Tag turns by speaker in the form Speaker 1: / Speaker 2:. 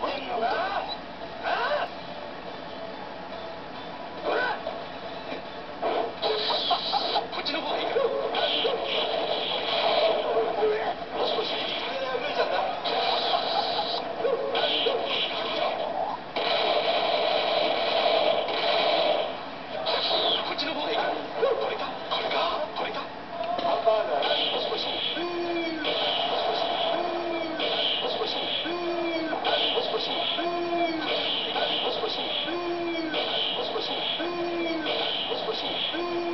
Speaker 1: money. Let's go.